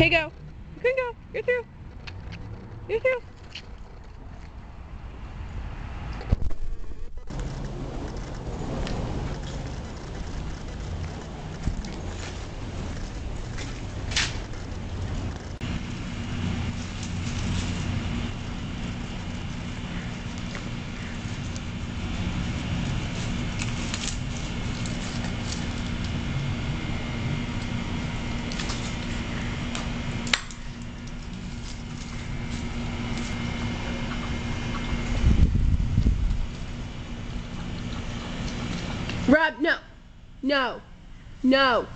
Okay, go. You can go. You're through. You're through. Rob, no. No. No.